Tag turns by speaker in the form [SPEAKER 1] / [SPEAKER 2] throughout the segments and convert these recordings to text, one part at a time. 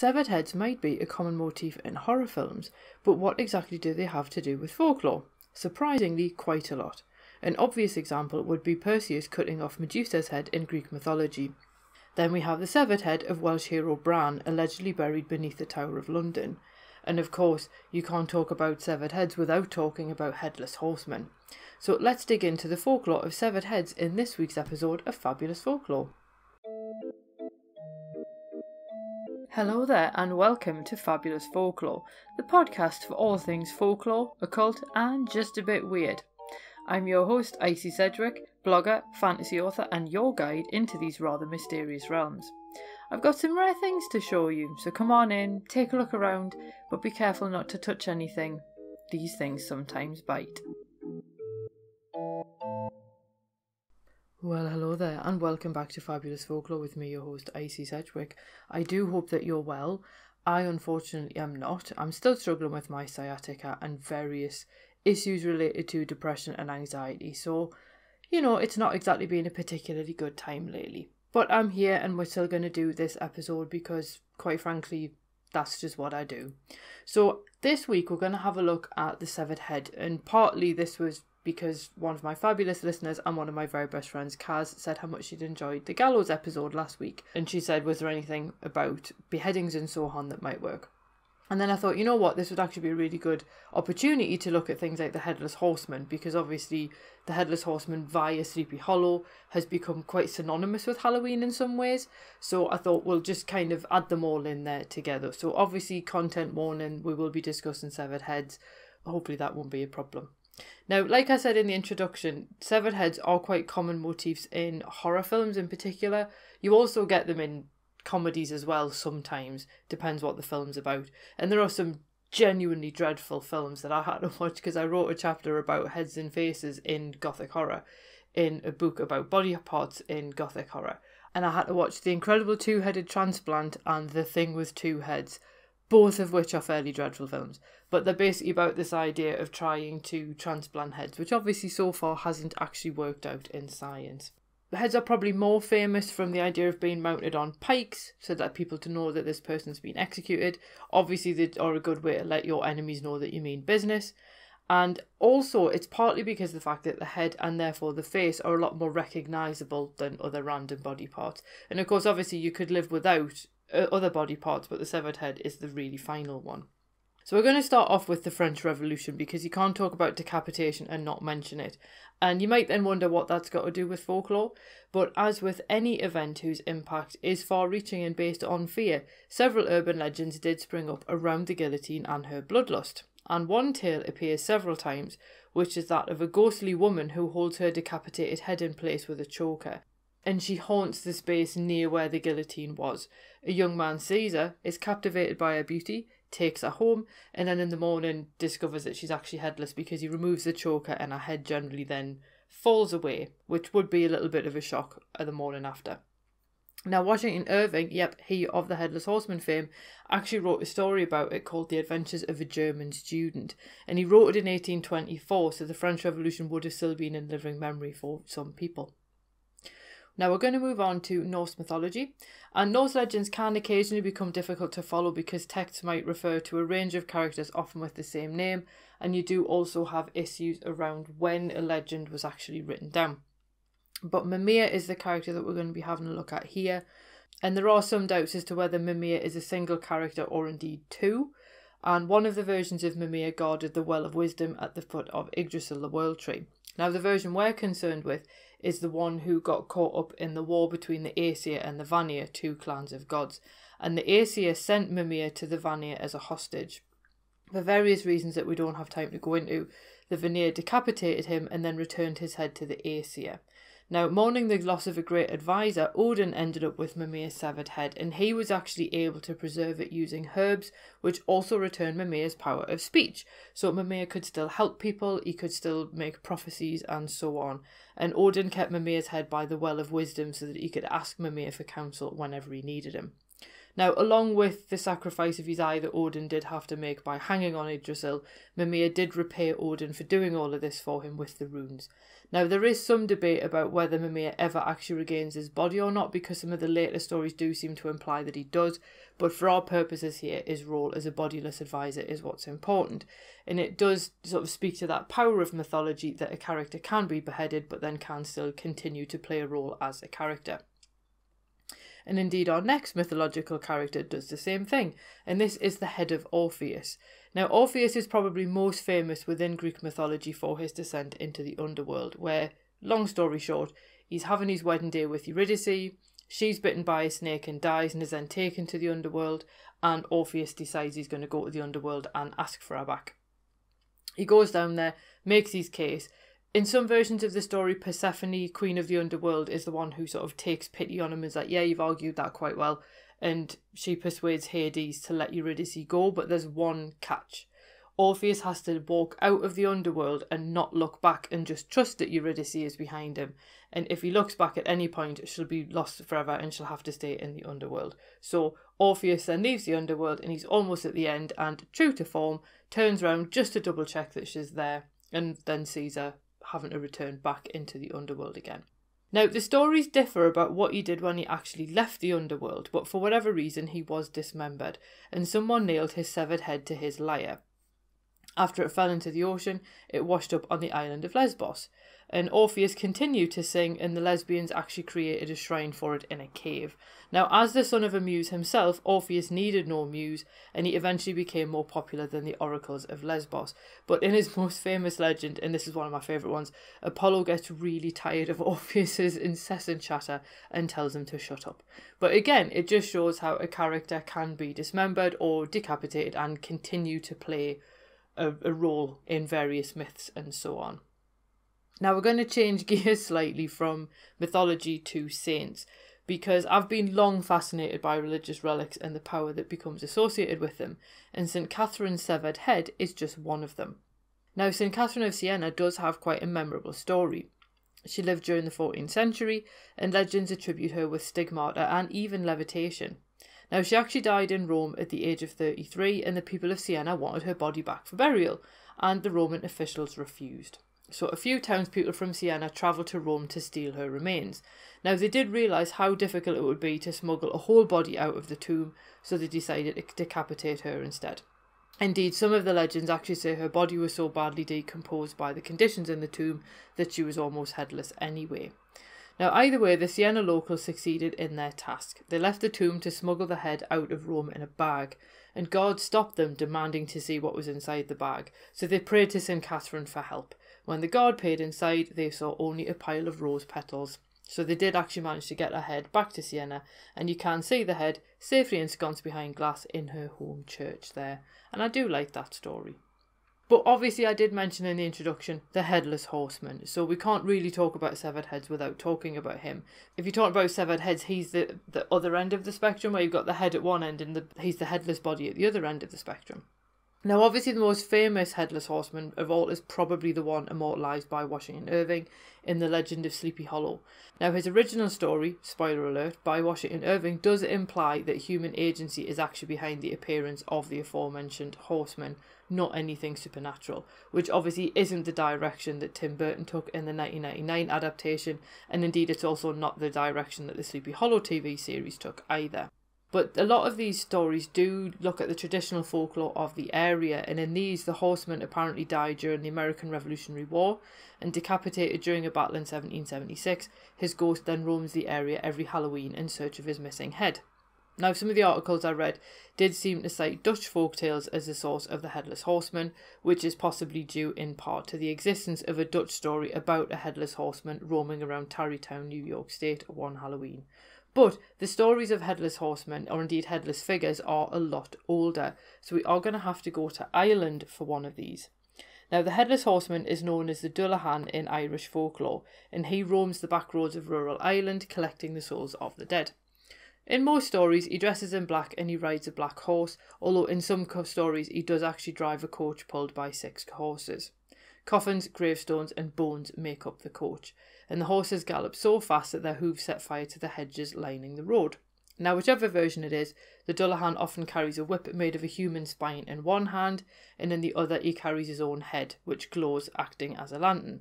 [SPEAKER 1] Severed heads might be a common motif in horror films, but what exactly do they have to do with folklore? Surprisingly, quite a lot. An obvious example would be Perseus cutting off Medusa's head in Greek mythology. Then we have the severed head of Welsh hero Bran, allegedly buried beneath the Tower of London. And of course, you can't talk about severed heads without talking about headless horsemen. So let's dig into the folklore of severed heads in this week's episode of Fabulous Folklore. Hello there, and welcome to Fabulous Folklore, the podcast for all things folklore, occult, and just a bit weird. I'm your host, Icy Sedgwick, blogger, fantasy author, and your guide into these rather mysterious realms. I've got some rare things to show you, so come on in, take a look around, but be careful not to touch anything. These things sometimes bite. Well, hello there, and welcome back to Fabulous Folklore with me, your host, Icy Sedgwick. I do hope that you're well. I unfortunately am not. I'm still struggling with my sciatica and various issues related to depression and anxiety, so, you know, it's not exactly been a particularly good time lately. But I'm here and we're still going to do this episode because, quite frankly, that's just what I do. So, this week we're going to have a look at the severed head, and partly this was because one of my fabulous listeners and one of my very best friends, Kaz, said how much she'd enjoyed the gallows episode last week. And she said, Was there anything about beheadings in so on that might work? And then I thought, you know what, this would actually be a really good opportunity to look at things like the Headless Horseman, because obviously the Headless Horseman via Sleepy Hollow has become quite synonymous with Halloween in some ways. So I thought we'll just kind of add them all in there together. So obviously, content warning, we will be discussing severed heads. Hopefully, that won't be a problem. Now, like I said in the introduction, severed heads are quite common motifs in horror films in particular. You also get them in comedies as well sometimes, depends what the film's about. And there are some genuinely dreadful films that I had to watch because I wrote a chapter about heads and faces in gothic horror in a book about body parts in gothic horror. And I had to watch The Incredible Two Headed Transplant and The Thing with Two Heads, both of which are fairly dreadful films. But they're basically about this idea of trying to transplant heads, which obviously so far hasn't actually worked out in science. The heads are probably more famous from the idea of being mounted on pikes so that people to know that this person's been executed. Obviously, they are a good way to let your enemies know that you mean business. And also, it's partly because the fact that the head and therefore the face are a lot more recognisable than other random body parts. And of course, obviously, you could live without Uh, other body parts, but the severed head is the really final one. So we're going to start off with the French Revolution because you can't talk about decapitation and not mention it. And you might then wonder what that's got to do with folklore. But as with any event whose impact is far reaching and based on fear, several urban legends did spring up around the guillotine and her bloodlust. And one tale appears several times, which is that of a ghostly woman who holds her decapitated head in place with a choker. And she haunts the space near where the guillotine was. A young man sees her, is captivated by her beauty, takes her home, and then in the morning discovers that she's actually headless because he removes the choker and her head generally then falls away, which would be a little bit of a shock the morning after. Now, Washington Irving, yep, he of the Headless Horseman fame, actually wrote a story about it called The Adventures of a German Student. And he wrote it in 1824, so the French Revolution would have still been in living memory for some people. Now we're going to move on to Norse mythology. And Norse legends can occasionally become difficult to follow because texts might refer to a range of characters, often with the same name, and you do also have issues around when a legend was actually written down. But Mimir is the character that we're going to be having a look at here, and there are some doubts as to whether Mimir is a single character or indeed two. And one of the versions of Mimir guarded the Well of Wisdom at the foot of Yggdrasil, the World Tree. Now, the version we're concerned with is the one who got caught up in the war between the Aesir and the Vanir, two clans of gods. And the Aesir sent Mimir to the Vanir as a hostage. For various reasons that we don't have time to go into, the Vanir decapitated him and then returned his head to the Aesir. Now, mourning the loss of a great advisor, Odin ended up with Mimir's severed head, and he was actually able to preserve it using herbs, which also returned Mimir's power of speech. So Mimir could still help people, he could still make prophecies, and so on. And Odin kept Mimir's head by the well of wisdom so that he could ask Mimir for counsel whenever he needed him. Now, along with the sacrifice of his eye that Odin did have to make by hanging on Yggdrasil, Mimir did repay Odin for doing all of this for him with the runes. Now, there is some debate about whether Mimir ever actually regains his body or not, because some of the later stories do seem to imply that he does, but for our purposes here, his role as a bodiless advisor is what's important. And it does sort of speak to that power of mythology that a character can be beheaded, but then can still continue to play a role as a character. And indeed, our next mythological character does the same thing, and this is the head of Orpheus. Now, Orpheus is probably most famous within Greek mythology for his descent into the underworld, where, long story short, he's having his wedding day with Eurydice, she's bitten by a snake and dies and is then taken to the underworld, and Orpheus decides he's going to go to the underworld and ask for her back. He goes down there, makes his case, in some versions of the story, Persephone, Queen of the Underworld, is the one who sort of takes pity on him and is like, yeah, you've argued that quite well. And she persuades Hades to let Eurydice go, but there's one catch. Orpheus has to walk out of the underworld and not look back and just trust that Eurydice is behind him. And if he looks back at any point, she'll be lost forever and she'll have to stay in the underworld. So Orpheus then leaves the underworld and he's almost at the end and, true to form, turns around just to double check that she's there and then sees her having to return back into the underworld again. Now, the stories differ about what he did when he actually left the underworld, but for whatever reason, he was dismembered, and someone nailed his severed head to his lyre. After it fell into the ocean, it washed up on the island of Lesbos, and Orpheus continued to sing, and the lesbians actually created a shrine for it in a cave. Now, as the son of a muse himself, Orpheus needed no muse, and he eventually became more popular than the oracles of Lesbos. But in his most famous legend, and this is one of my favourite ones, Apollo gets really tired of Orpheus's incessant chatter and tells him to shut up. But again, it just shows how a character can be dismembered or decapitated and continue to play a, a role in various myths and so on. Now we're going to change gears slightly from mythology to saints because I've been long fascinated by religious relics and the power that becomes associated with them, and St. Catherine's severed head is just one of them. Now, St. Catherine of Siena does have quite a memorable story. She lived during the 14th century, and legends attribute her with stigmata and even levitation. Now, she actually died in Rome at the age of 33, and the people of Siena wanted her body back for burial, and the Roman officials refused. So a few townspeople from Siena travelled to Rome to steal her remains. Now they did realise how difficult it would be to smuggle a whole body out of the tomb, so they decided to decapitate her instead. Indeed, some of the legends actually say her body was so badly decomposed by the conditions in the tomb that she was almost headless anyway. Now, either way, the Siena locals succeeded in their task. They left the tomb to smuggle the head out of Rome in a bag, and God stopped them, demanding to see what was inside the bag. So they prayed to St. Catherine for help. When the guard peered inside, they saw only a pile of rose petals. So they did actually manage to get her head back to Siena, and you can see the head safely ensconced behind glass in her home church there. And I do like that story. But obviously, I did mention in the introduction the headless horseman, so we can't really talk about severed heads without talking about him. If you talk about severed heads, he's the, the other end of the spectrum, where you've got the head at one end and the, he's the headless body at the other end of the spectrum. Now, obviously, the most famous headless horseman of all is probably the one immortalised by Washington Irving in The Legend of Sleepy Hollow. Now, his original story, spoiler alert, by Washington Irving does imply that human agency is actually behind the appearance of the aforementioned horseman, not anything supernatural, which obviously isn't the direction that Tim Burton took in the 1999 adaptation, and indeed, it's also not the direction that the Sleepy Hollow TV series took either. But a lot of these stories do look at the traditional folklore of the area, and in these, the horseman apparently died during the American Revolutionary War and decapitated during a battle in 1776. His ghost then roams the area every Halloween in search of his missing head. Now, some of the articles I read did seem to cite Dutch folk tales as the source of the headless horseman, which is possibly due in part to the existence of a Dutch story about a headless horseman roaming around Tarrytown, New York State one Halloween. But the stories of headless horsemen, or indeed headless figures, are a lot older, so we are going to have to go to Ireland for one of these. Now, the headless horseman is known as the Dullahan in Irish folklore, and he roams the back roads of rural Ireland collecting the souls of the dead. In most stories, he dresses in black and he rides a black horse, although in some stories, he does actually drive a coach pulled by six horses. Coffins, gravestones, and bones make up the coach, and the horses gallop so fast that their hooves set fire to the hedges lining the road. Now, whichever version it is, the Dullahan often carries a whip made of a human spine in one hand, and in the other he carries his own head, which glows, acting as a lantern.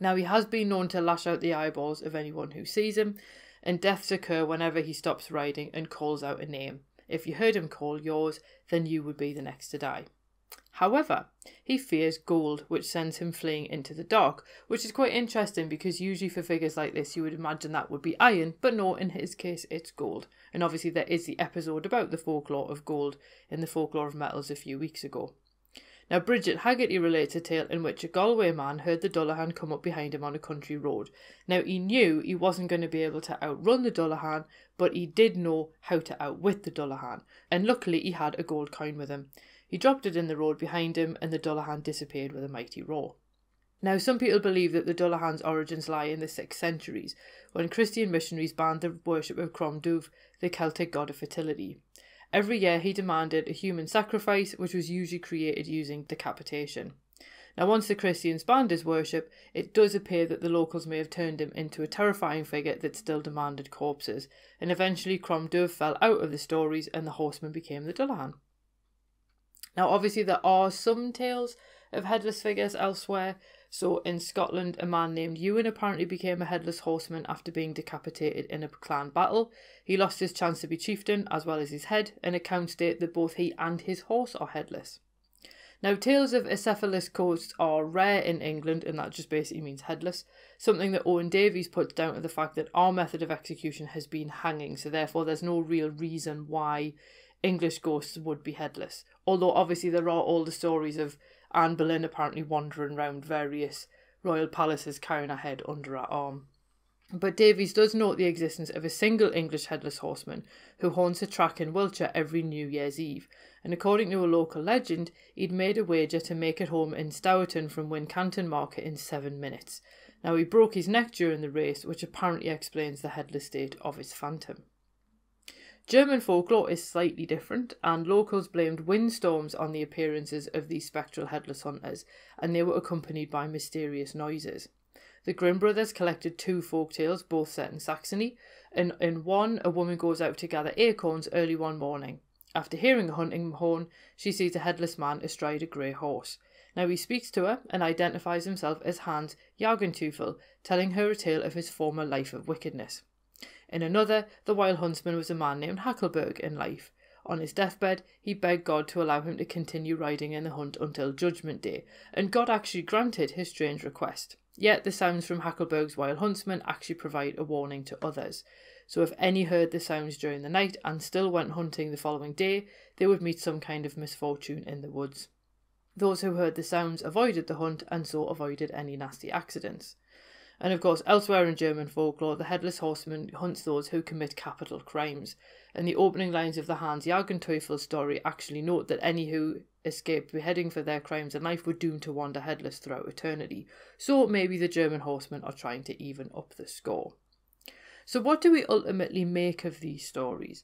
[SPEAKER 1] Now, he has been known to lash out the eyeballs of anyone who sees him, and deaths occur whenever he stops riding and calls out a name. If you heard him call yours, then you would be the next to die. However, he fears gold, which sends him fleeing into the dark, which is quite interesting because usually for figures like this, you would imagine that would be iron, but no, in his case, it's gold. And obviously, there is the episode about the folklore of gold in the folklore of metals a few weeks ago. Now, Bridget Haggerty relates a tale in which a Galway man heard the Dullahan come up behind him on a country road. Now, he knew he wasn't going to be able to outrun the Dullahan, but he did know how to outwit the Dullahan, and luckily he had a gold coin with him. He dropped it in the road behind him, and the Dullahan disappeared with a mighty roar. Now, some people believe that the Dullahan's origins lie in the 6th centuries, when Christian missionaries banned the worship of Crom Dubh, the Celtic god of fertility. Every year he demanded a human sacrifice, which was usually created using decapitation. Now, once the Christians banned his worship, it does appear that the locals may have turned him into a terrifying figure that still demanded corpses, and eventually Crom Dubh fell out of the stories and the horseman became the Dullahan. Now, obviously, there are some tales of headless figures elsewhere. So, in Scotland, a man named Ewan apparently became a headless horseman after being decapitated in a clan battle. He lost his chance to be chieftain as well as his head, and accounts state that both he and his horse are headless. Now, tales of acephalous ghosts are rare in England, and that just basically means headless, something that Owen Davies puts down to the fact that our method of execution has been hanging, so therefore there's no real reason why English ghosts would be headless. Although obviously there are all the stories of Anne Boleyn apparently wandering around various royal palaces carrying her head under her arm. But Davies does note the existence of a single English headless horseman who haunts a track in Wiltshire every New Year's Eve, and according to a local legend, he'd made a wager to make it home in Stourton from Wincanton Market in seven minutes. Now, he broke his neck during the race, which apparently explains the headless state of his phantom. German folklore is slightly different, and locals blamed windstorms on the appearances of these spectral headless hunters, and they were accompanied by mysterious noises. The Grimm brothers collected two folk tales, both set in Saxony. In, in one, a woman goes out to gather acorns early one morning. After hearing a hunting horn, she sees a headless man astride a grey horse. Now he speaks to her and identifies himself as Hans Jagenteufel, telling her a tale of his former life of wickedness. In another, the wild huntsman was a man named Hackelberg in life. On his deathbed, he begged God to allow him to continue riding in the hunt until Judgment Day, and God actually granted his strange request. Yet the sounds from Hackelberg's wild huntsman actually provide a warning to others. So if any heard the sounds during the night and still went hunting the following day, they would meet some kind of misfortune in the woods. Those who heard the sounds avoided the hunt and so avoided any nasty accidents. And of course, elsewhere in German folklore, the headless horseman hunts those who commit capital crimes. And the opening lines of the Hans Jagenteufel story actually note that any who escaped beheading for their crimes in life were doomed to wander headless throughout eternity. So maybe the German horsemen are trying to even up the score. So, what do we ultimately make of these stories?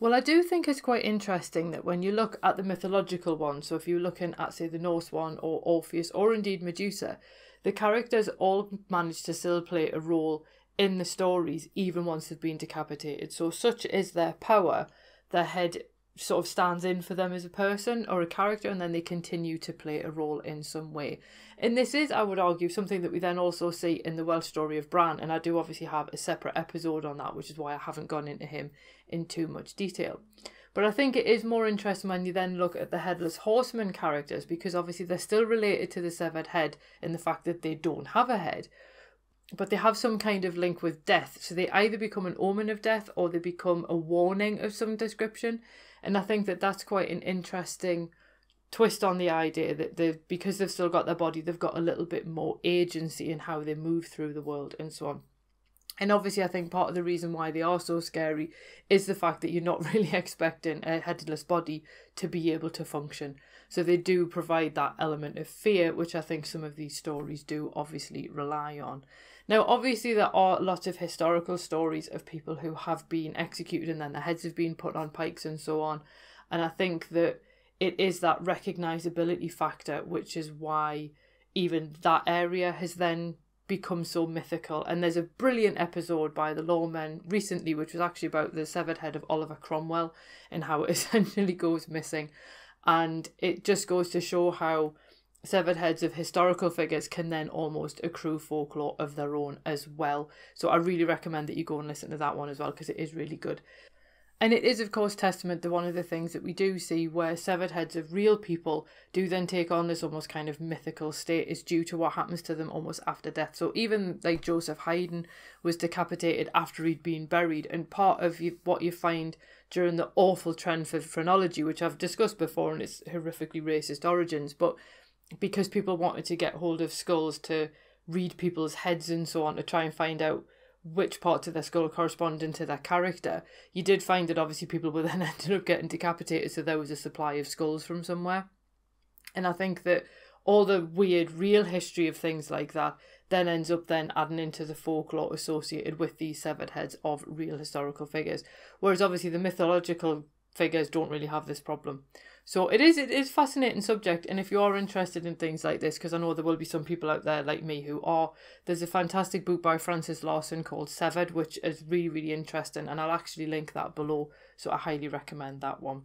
[SPEAKER 1] Well, I do think it's quite interesting that when you look at the mythological ones, so if you're looking at, say, the Norse one or Orpheus or indeed Medusa, the characters all manage to still play a role in the stories even once they've been decapitated. So such is their power, their head sort of stands in for them as a person or a character and then they continue to play a role in some way. And this is, I would argue, something that we then also see in the Welsh story of Bran, and I do obviously have a separate episode on that, which is why I haven't gone into him in too much detail. But I think it is more interesting when you then look at the Headless Horseman characters because obviously they're still related to the severed head in the fact that they don't have a head. But they have some kind of link with death. So they either become an omen of death or they become a warning of some description. And I think that that's quite an interesting twist on the idea that they because they've still got their body, they've got a little bit more agency in how they move through the world and so on. And obviously, I think part of the reason why they are so scary is the fact that you're not really expecting a headless body to be able to function. So they do provide that element of fear, which I think some of these stories do obviously rely on. Now, obviously, there are lots of historical stories of people who have been executed and then their heads have been put on pikes and so on. And I think that it is that recognizability factor, which is why even that area has then become so mythical. And there's a brilliant episode by the lawmen recently, which was actually about the severed head of Oliver Cromwell and how it essentially goes missing. And it just goes to show how severed heads of historical figures can then almost accrue folklore of their own as well. So I really recommend that you go and listen to that one as well because it is really good. And it is, of course, testament to one of the things that we do see where severed heads of real people do then take on this almost kind of mythical state is due to what happens to them almost after death. So even like Joseph Haydn was decapitated after he'd been buried. And part of what you find during the awful trend for phrenology, which I've discussed before and its horrifically racist origins, but because people wanted to get hold of skulls to read people's heads and so on to try and find out which parts of their skull corresponding to their character, you did find that obviously people were then ended up getting decapitated, so there was a supply of skulls from somewhere. And I think that all the weird real history of things like that then ends up then adding into the folklore associated with these severed heads of real historical figures. Whereas obviously the mythological figures don't really have this problem. So it is it is fascinating subject, and if you are interested in things like this, because I know there will be some people out there like me who are, there's a fantastic book by Frances Larson called Severed, which is really really interesting, and I'll actually link that below. So I highly recommend that one.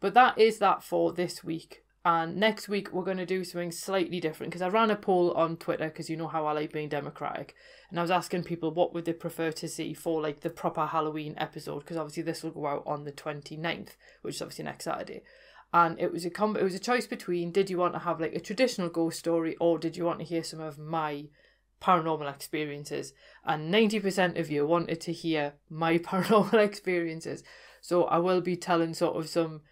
[SPEAKER 1] But that is that for this week. And next week we're going to do something slightly different because I ran a poll on Twitter because you know how I like being democratic, and I was asking people what would they prefer to see for like the proper Halloween episode because obviously this will go out on the 29th, which is obviously next Saturday. And it was a com- it was a choice between did you want to have like a traditional ghost story or did you want to hear some of my paranormal experiences? And 90% of you wanted to hear my paranormal experiences. So i will be telling sort of some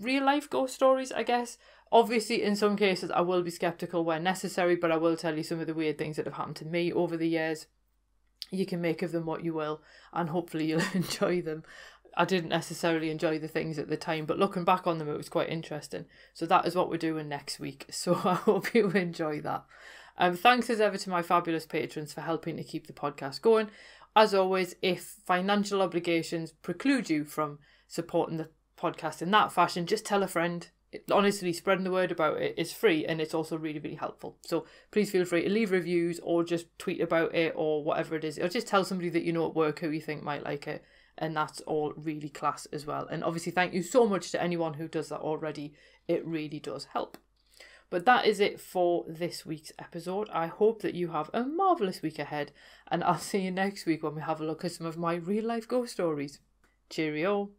[SPEAKER 1] real life ghost stories i guess obviously in some cases i will be skeptical where necessary but i will tell you some of the weird things that have happened to me over the years you can make of them what you will and hopefully you'll enjoy them I didn't necessarily enjoy the things at the time, but looking back on them, it was quite interesting. So that is what we're doing next week. So I hope you enjoy that. Um, thanks as ever to my fabulous patrons for helping to keep the podcast going. As always, if financial obligations preclude you from supporting the podcast in that fashion, just tell a friend. Honestly, spreading the word about it is free and it's also really, really helpful. So please feel free to leave reviews or just tweet about it or whatever it is, or just tell somebody that you know at work who you think might like it and that's all really class as well. And obviously, thank you so much to anyone who does that already. It really does help. But that is it for this week's episode. I hope that you have a marvellous week ahead, and I'll see you next week when we have a look at some of my real life ghost stories. Cheerio!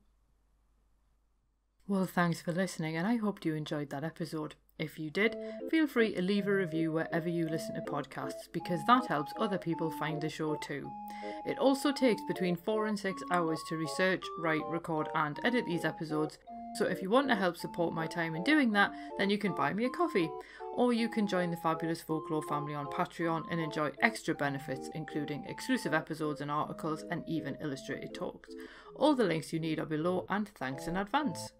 [SPEAKER 1] Well, thanks for listening, and I hope you enjoyed that episode. If you did, feel free to leave a review wherever you listen to podcasts because that helps other people find the show too. It also takes between four and six hours to research, write, record, and edit these episodes. So if you want to help support my time in doing that, then you can buy me a coffee. Or you can join the fabulous Folklore family on Patreon and enjoy extra benefits, including exclusive episodes and articles, and even illustrated talks. All the links you need are below, and thanks in advance.